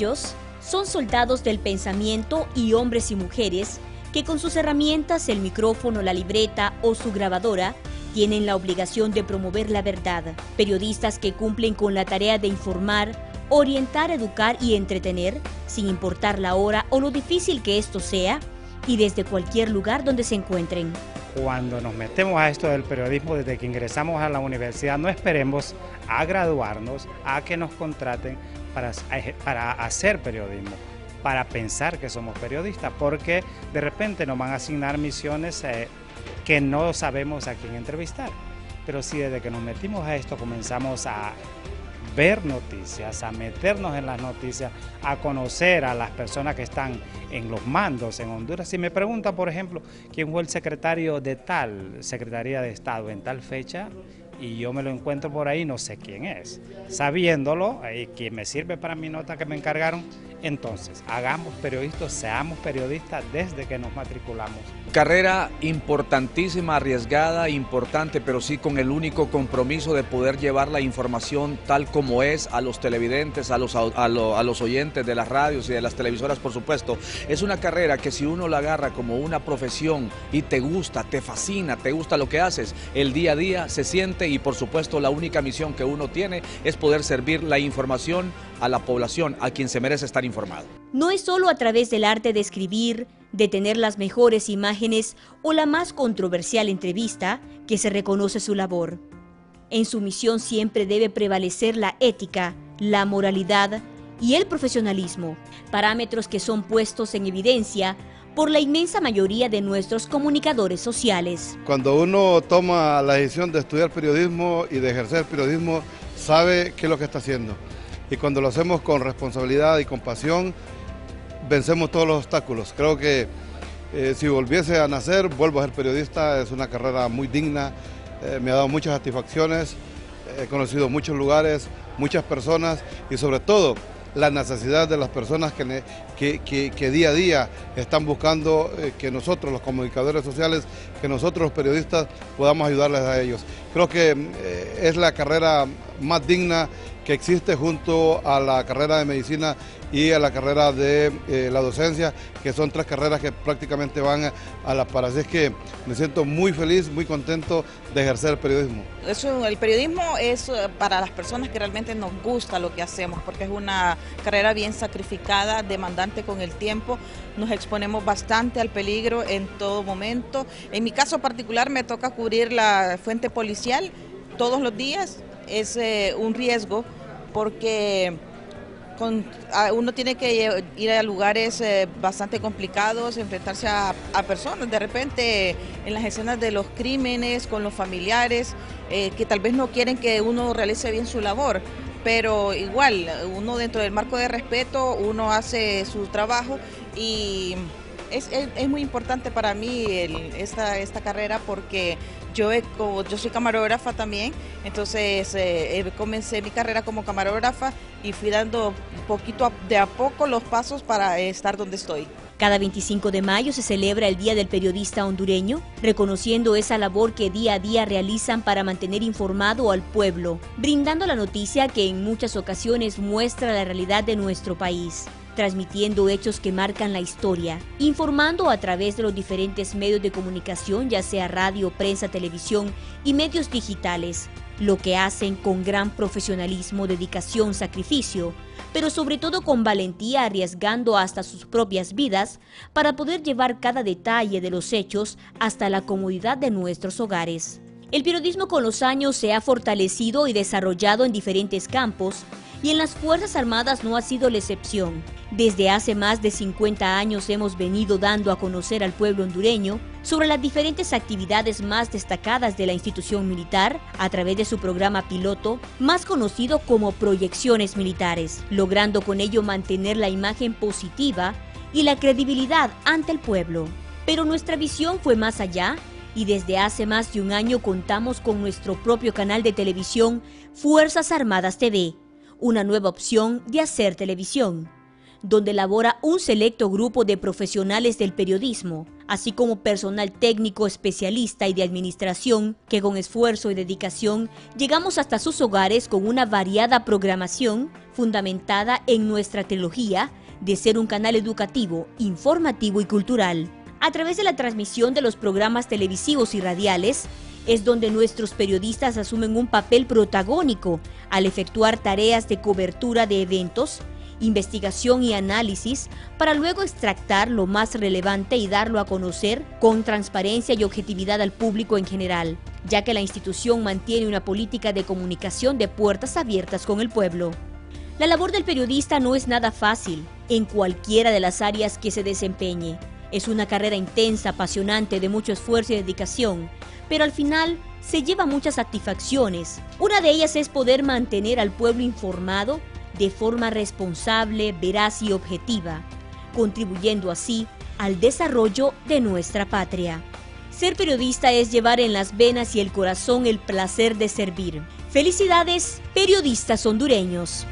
Ellos son soldados del pensamiento y hombres y mujeres que con sus herramientas, el micrófono, la libreta o su grabadora, tienen la obligación de promover la verdad. Periodistas que cumplen con la tarea de informar, orientar, educar y entretener, sin importar la hora o lo difícil que esto sea, y desde cualquier lugar donde se encuentren. Cuando nos metemos a esto del periodismo, desde que ingresamos a la universidad, no esperemos a graduarnos, a que nos contraten para, para hacer periodismo para pensar que somos periodistas, porque de repente nos van a asignar misiones eh, que no sabemos a quién entrevistar. Pero si desde que nos metimos a esto comenzamos a ver noticias, a meternos en las noticias, a conocer a las personas que están en los mandos en Honduras. Si me pregunta, por ejemplo, quién fue el secretario de tal Secretaría de Estado en tal fecha, y yo me lo encuentro por ahí, no sé quién es. Sabiéndolo, y que me sirve para mi nota que me encargaron, entonces hagamos periodistas, seamos periodistas desde que nos matriculamos. Carrera importantísima, arriesgada, importante, pero sí con el único compromiso de poder llevar la información tal como es a los televidentes, a los, a, los oyentes de las radios y de las televisoras, por supuesto. Es una carrera que si uno la agarra como una profesión y te gusta, te fascina, te gusta lo que haces, el día a día se siente y por supuesto la única misión que uno tiene es poder servir la información a la población, a quien se merece estar informado. No es solo a través del arte de escribir, de tener las mejores imágenes o la más controversial entrevista que se reconoce su labor. En su misión siempre debe prevalecer la ética, la moralidad y el profesionalismo, parámetros que son puestos en evidencia por la inmensa mayoría de nuestros comunicadores sociales. Cuando uno toma la decisión de estudiar periodismo y de ejercer periodismo, sabe qué es lo que está haciendo. Y cuando lo hacemos con responsabilidad y con pasión, vencemos todos los obstáculos. Creo que eh, si volviese a nacer, vuelvo a ser periodista, es una carrera muy digna, eh, me ha dado muchas satisfacciones, he conocido muchos lugares, muchas personas y sobre todo la necesidad de las personas que, que, día a día están buscando eh, que nosotros, los comunicadores sociales, que nosotros los periodistas podamos ayudarles a ellos. Creo que eh, es la carrera más digna que existe junto a la carrera de medicina y a la carrera de eh, la docencia, que son tres carreras que prácticamente van a la par. Así es que me siento muy feliz, muy contento de ejercer el periodismo. Eso, el periodismo es eh, para las personas que realmente nos gusta lo que hacemos, porque es una carrera bien sacrificada, demandante con el tiempo. Nos exponemos bastante al peligro en todo momento. En mi caso particular me toca cubrir la fuente policial todos los días. Es eh, un riesgo porque uno tiene que ir a lugares eh, bastante complicados, enfrentarse a, personas, de repente en las escenas de los crímenes, con los familiares, eh, que tal vez no quieren que uno realice bien su labor, pero igual, uno dentro del marco de respeto, uno hace su trabajo y es, muy importante para mí esta, esta carrera porque yo, yo soy camarógrafa también, entonces eh, comencé mi carrera como camarógrafa y fui dando poquito de a poco los pasos para estar donde estoy. Cada 25 de mayo se celebra el Día del Periodista Hondureño, reconociendo esa labor que día a día realizan para mantener informado al pueblo, brindando la noticia que en muchas ocasiones muestra la realidad de nuestro país transmitiendo hechos que marcan la historia, informando a través de los diferentes medios de comunicación, ya sea radio, prensa, televisión y medios digitales, lo que hacen con gran profesionalismo, dedicación, sacrificio, pero sobre todo con valentía arriesgando hasta sus propias vidas para poder llevar cada detalle de los hechos hasta la comodidad de nuestros hogares. El periodismo con los años se ha fortalecido y desarrollado en diferentes campos, y en las Fuerzas Armadas no ha sido la excepción. Desde hace más de 50 años hemos venido dando a conocer al pueblo hondureño sobre las diferentes actividades más destacadas de la institución militar a través de su programa piloto, más conocido como Proyecciones Militares, logrando con ello mantener la imagen positiva y la credibilidad ante el pueblo. Pero nuestra visión fue más allá y desde hace más de un año contamos con nuestro propio canal de televisión Fuerzas Armadas TV, una nueva opción de hacer televisión. donde labora un selecto grupo de profesionales del periodismo, así como personal técnico especialista y de administración, que con esfuerzo y dedicación llegamos hasta sus hogares con una variada programación fundamentada en nuestra trilogía de ser un canal educativo, informativo y cultural. A través de la transmisión de los programas televisivos y radiales, es donde nuestros periodistas asumen un papel protagónico al efectuar tareas de cobertura de eventos, investigación y análisis para luego extractar lo más relevante y darlo a conocer con transparencia y objetividad al público en general, ya que la institución mantiene una política de comunicación de puertas abiertas con el pueblo. La labor del periodista no es nada fácil en cualquiera de las áreas que se desempeñe. Es una carrera intensa, apasionante, de mucho esfuerzo y dedicación, pero al final se lleva muchas satisfacciones. Una de ellas es poder mantener al pueblo informado de forma responsable, veraz y objetiva, contribuyendo así al desarrollo de nuestra patria. Ser periodista es llevar en las venas y el corazón el placer de servir. Felicidades, periodistas hondureños.